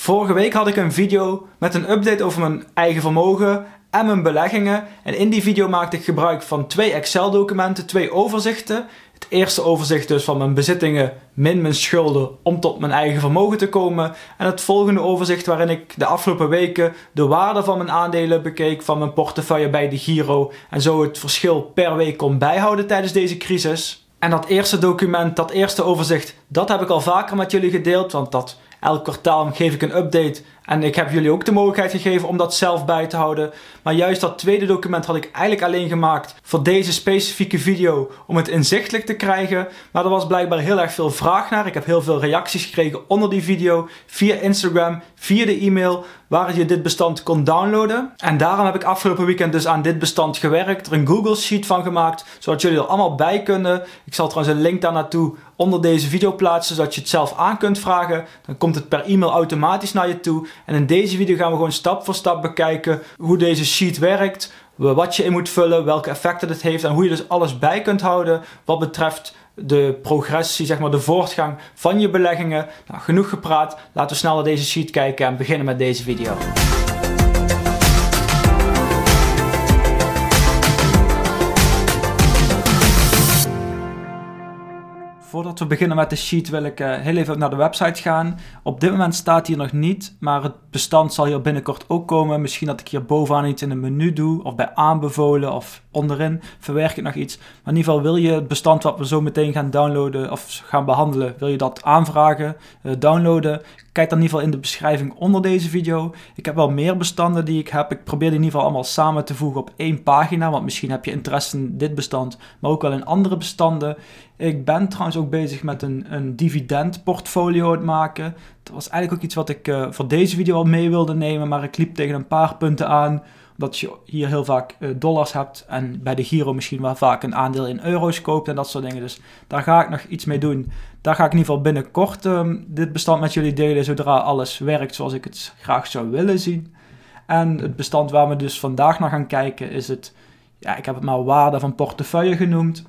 Vorige week had ik een video met een update over mijn eigen vermogen en mijn beleggingen. En in die video maakte ik gebruik van twee Excel documenten, twee overzichten. Het eerste overzicht dus van mijn bezittingen min mijn schulden om tot mijn eigen vermogen te komen. En het volgende overzicht waarin ik de afgelopen weken de waarde van mijn aandelen bekeek van mijn portefeuille bij de Giro. En zo het verschil per week kon bijhouden tijdens deze crisis. En dat eerste document, dat eerste overzicht, dat heb ik al vaker met jullie gedeeld, want dat elk kwartaal geef ik een update en ik heb jullie ook de mogelijkheid gegeven om dat zelf bij te houden. Maar juist dat tweede document had ik eigenlijk alleen gemaakt voor deze specifieke video om het inzichtelijk te krijgen. Maar er was blijkbaar heel erg veel vraag naar. Ik heb heel veel reacties gekregen onder die video via Instagram, via de e-mail waar je dit bestand kon downloaden. En daarom heb ik afgelopen weekend dus aan dit bestand gewerkt, er een Google Sheet van gemaakt, zodat jullie er allemaal bij kunnen. Ik zal trouwens een link daar naartoe onder deze video plaatsen, zodat je het zelf aan kunt vragen. Dan komt het per e-mail automatisch naar je toe. En in deze video gaan we gewoon stap voor stap bekijken hoe deze sheet werkt, wat je in moet vullen, welke effecten het heeft en hoe je dus alles bij kunt houden wat betreft de progressie, zeg maar de voortgang van je beleggingen. Nou, genoeg gepraat, laten we snel naar deze sheet kijken en beginnen met deze video. Voordat we beginnen met de sheet wil ik uh, heel even naar de website gaan. Op dit moment staat hier nog niet, maar het bestand zal hier binnenkort ook komen. Misschien dat ik hier bovenaan iets in een menu doe, of bij aanbevolen, of onderin verwerk ik nog iets. Maar in ieder geval wil je het bestand wat we zo meteen gaan downloaden of gaan behandelen, wil je dat aanvragen, uh, downloaden. Kijk dan in ieder geval in de beschrijving onder deze video. Ik heb wel meer bestanden die ik heb. Ik probeer die in ieder geval allemaal samen te voegen op één pagina, want misschien heb je interesse in dit bestand, maar ook wel in andere bestanden. Ik ben trouwens ook bezig met een, een dividendportfolio het maken. Dat was eigenlijk ook iets wat ik uh, voor deze video al mee wilde nemen, maar ik liep tegen een paar punten aan. Dat je hier heel vaak uh, dollars hebt en bij de Giro misschien wel vaak een aandeel in euro's koopt en dat soort dingen. Dus daar ga ik nog iets mee doen. Daar ga ik in ieder geval binnenkort um, dit bestand met jullie delen zodra alles werkt zoals ik het graag zou willen zien. En het bestand waar we dus vandaag naar gaan kijken is het, ja, ik heb het maar waarde van portefeuille genoemd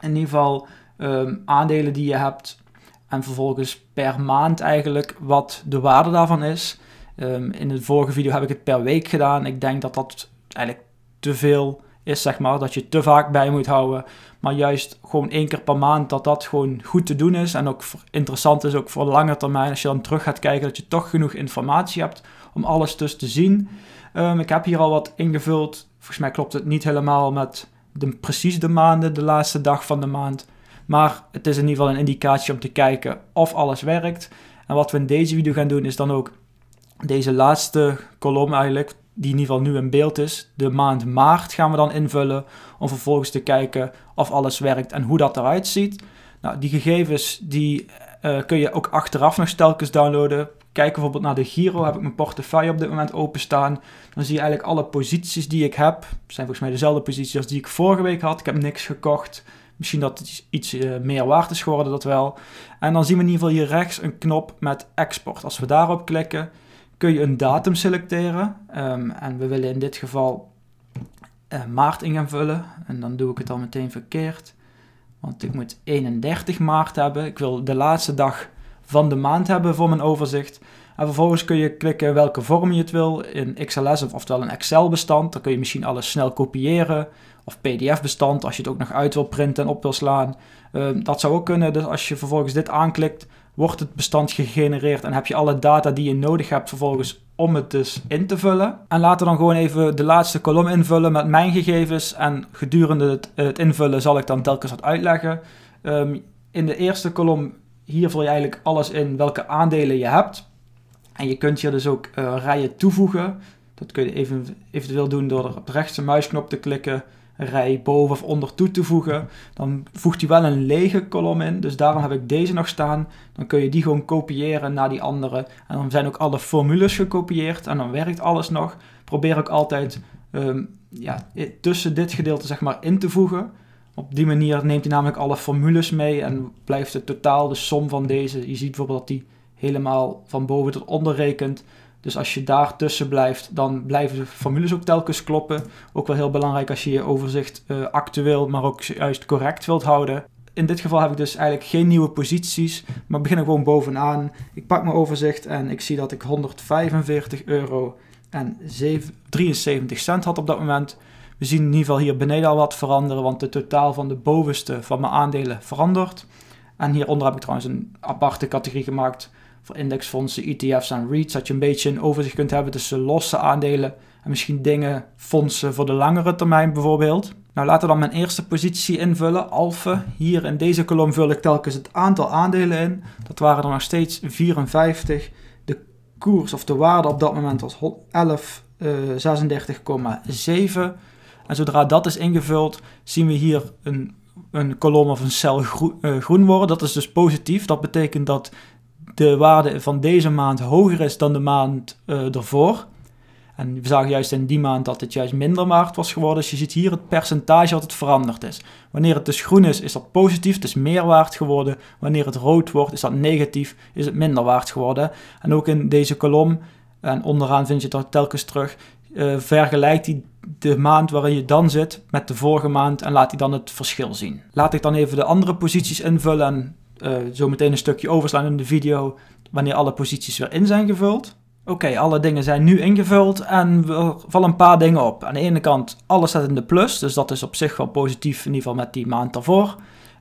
in ieder geval um, aandelen die je hebt. En vervolgens per maand eigenlijk wat de waarde daarvan is. Um, in de vorige video heb ik het per week gedaan. Ik denk dat dat eigenlijk te veel is, zeg maar. Dat je te vaak bij moet houden. Maar juist gewoon één keer per maand dat dat gewoon goed te doen is. En ook interessant is ook voor lange termijn. Als je dan terug gaat kijken dat je toch genoeg informatie hebt om alles dus te zien. Um, ik heb hier al wat ingevuld. Volgens mij klopt het niet helemaal met de, precies de maanden, de laatste dag van de maand. Maar het is in ieder geval een indicatie om te kijken of alles werkt. En wat we in deze video gaan doen is dan ook deze laatste kolom eigenlijk, die in ieder geval nu in beeld is, de maand maart gaan we dan invullen om vervolgens te kijken of alles werkt en hoe dat eruit ziet. Nou, die gegevens die uh, kun je ook achteraf nog telkens downloaden. Kijk bijvoorbeeld naar de Giro, heb ik mijn portefeuille op dit moment openstaan. Dan zie je eigenlijk alle posities die ik heb. Zijn volgens mij dezelfde posities als die ik vorige week had. Ik heb niks gekocht. Misschien dat het iets uh, meer waard is geworden, dat wel. En dan zien we in ieder geval hier rechts een knop met export. Als we daarop klikken, kun je een datum selecteren. Um, en we willen in dit geval uh, maart in gaan vullen. En dan doe ik het al meteen verkeerd. Want ik moet 31 maart hebben. Ik wil de laatste dag van de maand hebben voor mijn overzicht. En vervolgens kun je klikken welke vorm je het wil in XLS of oftewel een Excel bestand. Dan kun je misschien alles snel kopiëren of PDF bestand als je het ook nog uit wil printen en op wil slaan. Uh, dat zou ook kunnen. Dus als je vervolgens dit aanklikt, wordt het bestand gegenereerd en heb je alle data die je nodig hebt vervolgens om het dus in te vullen. En laten we dan gewoon even de laatste kolom invullen met mijn gegevens. En gedurende het, het invullen zal ik dan telkens wat uitleggen. Um, in de eerste kolom hier vul je eigenlijk alles in welke aandelen je hebt. En je kunt hier dus ook uh, rijen toevoegen. Dat kun je even, eventueel doen door op de rechtse muisknop te klikken, rij boven of onder toe te voegen. Dan voegt hij wel een lege kolom in, dus daarom heb ik deze nog staan. Dan kun je die gewoon kopiëren naar die andere. En dan zijn ook alle formules gekopieerd en dan werkt alles nog. Probeer ook altijd um, ja, tussen dit gedeelte zeg maar in te voegen. Op die manier neemt hij namelijk alle formules mee en blijft het totaal de som van deze. Je ziet bijvoorbeeld dat die helemaal van boven tot onder rekent. Dus als je daar tussen blijft, dan blijven de formules ook telkens kloppen. Ook wel heel belangrijk als je je overzicht uh, actueel, maar ook juist correct wilt houden. in dit geval heb ik dus eigenlijk geen nieuwe posities, maar beginnen gewoon bovenaan. Ik pak mijn overzicht en ik zie dat ik 145 euro en 73 cent had op dat moment. We zien in ieder geval hier beneden al wat veranderen, want de totaal van de bovenste van mijn aandelen verandert. En hieronder heb ik trouwens een aparte categorie gemaakt voor indexfondsen, ETF's en REITs, dat je een beetje een overzicht kunt hebben tussen losse aandelen en misschien dingen, fondsen voor de langere termijn bijvoorbeeld. Nou, laten we dan mijn eerste positie invullen, Alpha. Hier in deze kolom vul ik telkens het aantal aandelen in. Dat waren er nog steeds 54. De koers of de waarde op dat moment was 1136,7. Uh, en zodra dat is ingevuld, zien we hier een, een kolom of een cel uh, groen worden. Dat is dus positief. Dat betekent dat de waarde van deze maand hoger is dan de maand uh, ervoor. En we zagen juist in die maand dat het juist minder waard was geworden. Dus je ziet hier het percentage wat het veranderd is. Wanneer het dus groen is, is dat positief, is meer waard geworden. Wanneer het rood wordt, is dat negatief, is het minder waard geworden. En ook in deze kolom, en onderaan vind je dat telkens terug, uh, vergelijkt hij de maand waarin je dan zit met de vorige maand en laat hij dan het verschil zien. Laat ik dan even de andere posities invullen en uh, zo meteen een stukje overslaan in de video wanneer alle posities weer in zijn gevuld. Oké, alle dingen zijn nu ingevuld en we vallen een paar dingen op. Aan de ene kant, alles staat in de plus, dus dat is op zich wel positief, in ieder geval met die maand daarvoor.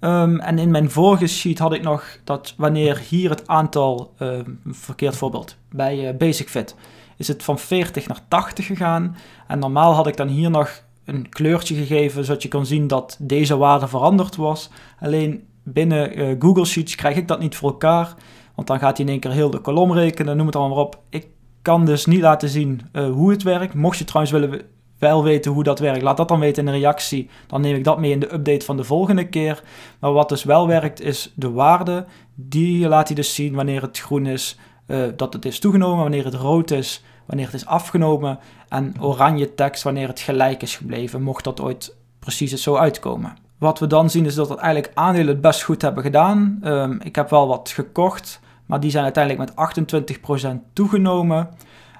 Um, en in mijn vorige sheet had ik nog dat wanneer hier het aantal, uh, verkeerd voorbeeld, bij uh, Basic Fit, is het van 40 naar 80 gegaan. En normaal had ik dan hier nog een kleurtje gegeven, zodat je kon zien dat deze waarde veranderd was. Alleen binnen uh, Google Sheets krijg ik dat niet voor elkaar. Want dan gaat hij in één keer heel de kolom rekenen, noem het allemaal maar op. Ik kan dus niet laten zien uh, hoe het werkt. Mocht je trouwens willen wel weten hoe dat werkt, laat dat dan weten in de reactie. Dan neem ik dat mee in de update van de volgende keer. Maar wat dus wel werkt, is de waarde. Die laat hij dus zien wanneer het groen is, uh, dat het is toegenomen. Wanneer het rood is, wanneer het is afgenomen. En oranje tekst wanneer het gelijk is gebleven, mocht dat ooit precies zo uitkomen. Wat we dan zien is dat het eigenlijk aandelen het best goed hebben gedaan. Um, ik heb wel wat gekocht. Maar die zijn uiteindelijk met 28% toegenomen.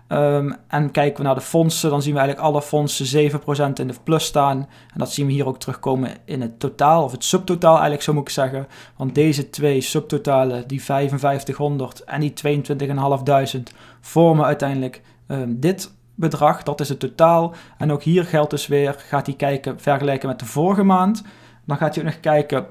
Um, en kijken we naar de fondsen, dan zien we eigenlijk alle fondsen 7% in de plus staan. En dat zien we hier ook terugkomen in het totaal, of het subtotaal eigenlijk zo moet ik zeggen. Want deze twee subtotalen, die 5500 en die 22.500, vormen uiteindelijk um, dit bedrag. Dat is het totaal. En ook hier geldt dus weer, gaat hij kijken, vergelijken met de vorige maand. Dan gaat hij ook nog kijken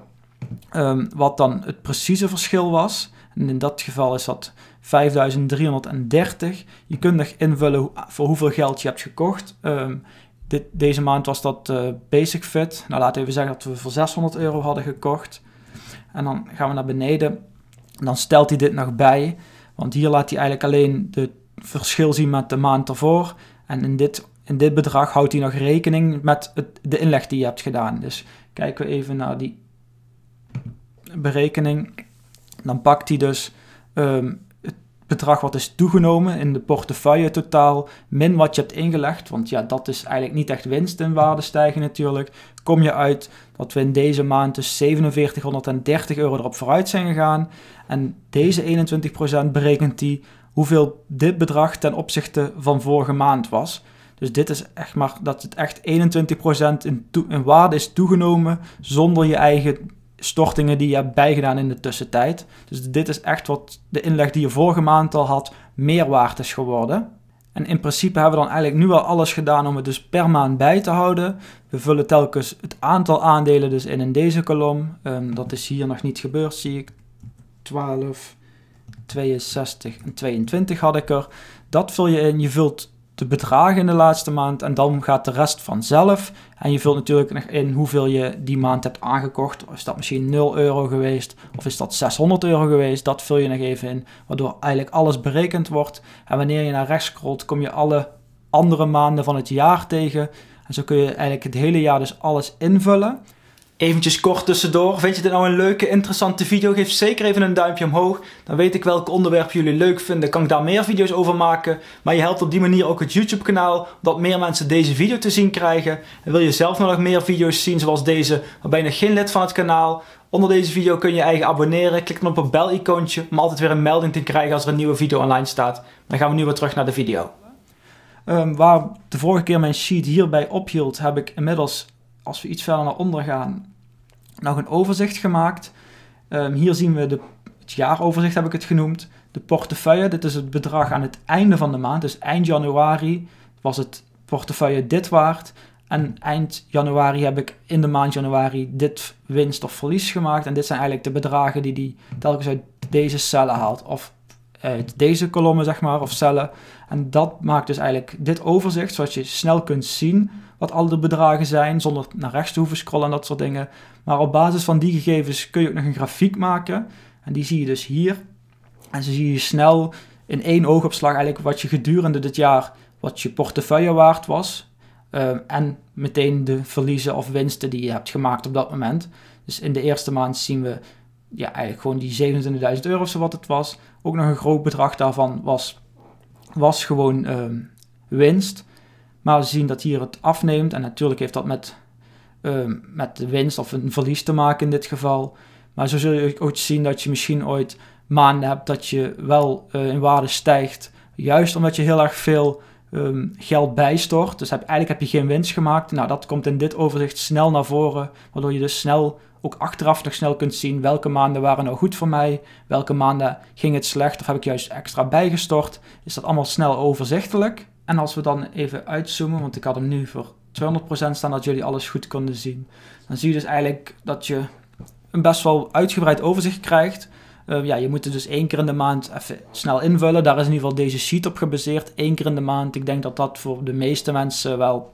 um, wat dan het precieze verschil was. En in dat geval is dat 5330. Je kunt nog invullen voor hoeveel geld je hebt gekocht. Um, dit, deze maand was dat uh, Basic Fit. Nou, laten we even zeggen dat we voor 600 euro hadden gekocht. En dan gaan we naar beneden. En dan stelt hij dit nog bij. Want hier laat hij eigenlijk alleen het verschil zien met de maand ervoor. En in dit, in dit bedrag houdt hij nog rekening met het, de inleg die je hebt gedaan. Dus kijken we even naar die berekening. Dan pakt hij dus um, het bedrag wat is toegenomen in de portefeuille totaal, min wat je hebt ingelegd. Want ja, dat is eigenlijk niet echt winst in waarde stijgen natuurlijk. Kom je uit dat we in deze maand dus 4730 euro erop vooruit zijn gegaan. En deze 21% berekent hij hoeveel dit bedrag ten opzichte van vorige maand was. Dus dit is echt maar dat het echt 21% in, waarde is toegenomen zonder je eigen stortingen die je hebt bijgedaan in de tussentijd. Dus dit is echt wat de inleg die je vorige maand al had, meer waard is geworden. En in principe hebben we dan eigenlijk nu al alles gedaan om het dus per maand bij te houden. We vullen telkens het aantal aandelen dus in in deze kolom. Um, dat is hier nog niet gebeurd, zie ik. 12, 62 en 22 had ik er. Dat vul je in. Je vult de bedragen in de laatste maand en dan gaat de rest vanzelf. En je vult natuurlijk nog in hoeveel je die maand hebt aangekocht. Is dat misschien 0 euro geweest of is dat 600 euro geweest? Dat vul je nog even in, waardoor eigenlijk alles berekend wordt. En wanneer je naar rechts scrolt, kom je alle andere maanden van het jaar tegen. En zo kun je eigenlijk het hele jaar dus alles invullen. Eventjes kort tussendoor. Vind je dit nou een leuke, interessante video? Geef zeker even een duimpje omhoog. Dan weet ik welke onderwerpen jullie leuk vinden. Kan ik daar meer video's over maken. Maar je helpt op die manier ook het YouTube kanaal. Dat meer mensen deze video te zien krijgen. En wil je zelf nog meer video's zien zoals deze. Dan ben je nog geen lid van het kanaal. Onder deze video kun je je eigen abonneren. Klik dan op het bel-icoontje om altijd weer een melding te krijgen als er een nieuwe video online staat. Dan gaan we nu weer terug naar de video. Um, waar de vorige keer mijn sheet hierbij ophield, heb ik inmiddels als we iets verder naar onder gaan, nog een overzicht gemaakt. Ehm, hier zien we de, het jaaroverzicht, heb ik het genoemd. De portefeuille, dit is het bedrag aan het einde van de maand. Dus eind januari was het portefeuille dit waard. En eind januari heb ik in de maand januari dit winst of verlies gemaakt. En dit zijn eigenlijk de bedragen die hij telkens uit deze cellen haalt. Of deze kolommen, zeg maar, of cellen. En dat maakt dus eigenlijk dit overzicht, zodat je snel kunt zien wat al de bedragen zijn, zonder naar rechts te hoeven scrollen en dat soort dingen. Maar op basis van die gegevens kun je ook nog een grafiek maken. En die zie je dus hier. En zo zie je snel in één oogopslag eigenlijk wat je gedurende dit jaar, wat je portefeuille waard was. Ehm, en meteen de verliezen of winsten die je hebt gemaakt op dat moment. Dus in de eerste maand zien we ja, eigenlijk gewoon die 27.000 euro of zo wat het was. Ook nog een groot bedrag daarvan was, was gewoon ehm, winst. Maar we zien dat hier het afneemt. En natuurlijk heeft dat met, ehm, met de winst of een verlies te maken in dit geval. Maar zo zul je ook zien dat je misschien ooit maanden hebt dat je wel uh, in waarde stijgt. Juist omdat je heel erg veel um, geld bijstort. Dus heb, eigenlijk heb je geen winst gemaakt. Nou, dat komt in dit overzicht snel naar voren. Waardoor je dus snel, ook achteraf nog snel kunt zien welke maanden waren nou goed voor mij. Welke maanden ging het slecht of heb ik juist extra bijgestort. Is dat allemaal snel overzichtelijk. En als we dan even uitzoomen, want ik had hem nu voor 200% staan dat jullie alles goed konden zien. Dan zie je dus eigenlijk dat je een best wel uitgebreid overzicht krijgt. Uh, ja, je moet het dus één keer in de maand even snel invullen. Daar is in ieder geval deze sheet op gebaseerd. Eén keer in de maand. Ik denk dat dat voor de meeste mensen wel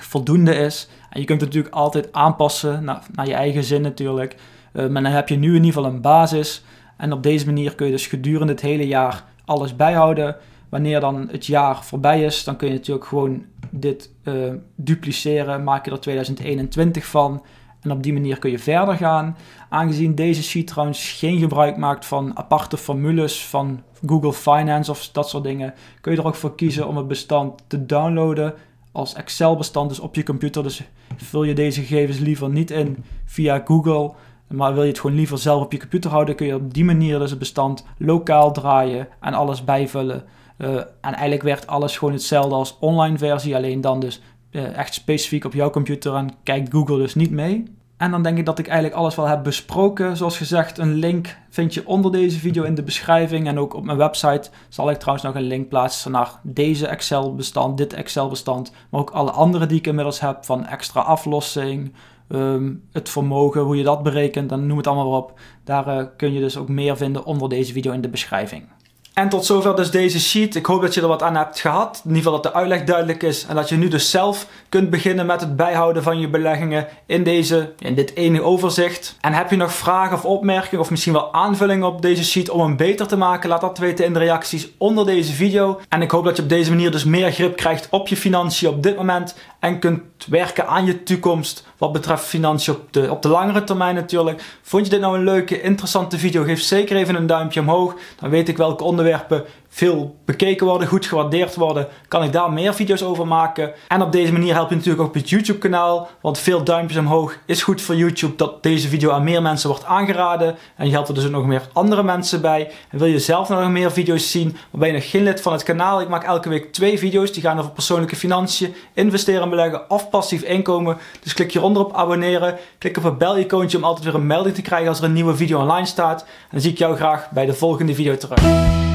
voldoende is. En je kunt het natuurlijk altijd aanpassen naar, naar je eigen zin natuurlijk. Uh, maar dan heb je nu in ieder geval een basis. En op deze manier kun je dus gedurende het hele jaar alles bijhouden. Wanneer dan het jaar voorbij is, dan kun je natuurlijk gewoon dit uh, dupliceren. Maak je er 2021 van. En op die manier kun je verder gaan. Aangezien deze sheet trouwens geen gebruik maakt van aparte formules van Google Finance of dat soort dingen, kun je er ook voor kiezen om het bestand te downloaden als Excel-bestand, dus op je computer. Dus vul je deze gegevens liever niet in via Google, maar wil je het gewoon liever zelf op je computer houden, kun je op die manier dus het bestand lokaal draaien en alles bijvullen. Uh, en eigenlijk werkt alles gewoon hetzelfde als online versie, alleen dan dus uh, echt specifiek op jouw computer en kijkt Google dus niet mee. En dan denk ik dat ik eigenlijk alles wel heb besproken. Zoals gezegd, een link vind je onder deze video in de beschrijving. En ook op mijn website zal ik trouwens nog een link plaatsen naar deze Excel-bestand, dit Excel-bestand. Maar ook alle andere die ik inmiddels heb, van extra aflossing, um, het vermogen, hoe je dat berekent, dan noem het allemaal op. Daar uh, kun je dus ook meer vinden onder deze video in de beschrijving. En tot zover dus deze sheet. Ik hoop dat je er wat aan hebt gehad. In ieder geval dat de uitleg duidelijk is. En dat je nu dus zelf kunt beginnen met het bijhouden van je beleggingen in, deze, in dit ene overzicht. En heb je nog vragen of opmerkingen of misschien wel aanvullingen op deze sheet om hem beter te maken? Laat dat weten in de reacties onder deze video. En ik hoop dat je op deze manier dus meer grip krijgt op je financiën op dit moment. En kunt werken aan je toekomst wat betreft financiën op de, op de langere termijn natuurlijk. Vond je dit nou een leuke, interessante video? Geef zeker even een duimpje omhoog. Dan weet ik welke onderwerpen veel bekeken worden, goed gewaardeerd worden, kan ik daar meer video's over maken. En op deze manier help je natuurlijk ook het YouTube kanaal, want veel duimpjes omhoog is goed voor YouTube dat deze video aan meer mensen wordt aangeraden. En je helpt er dus ook nog meer andere mensen bij. En wil je zelf nog meer video's zien, dan ben je nog geen lid van het kanaal. Ik maak elke week twee video's, die gaan over persoonlijke financiën, investeren en beleggen of passief inkomen. Dus klik hieronder op abonneren, klik op het bel-icoontje om altijd weer een melding te krijgen als er een nieuwe video online staat. En dan zie ik jou graag bij de volgende video terug.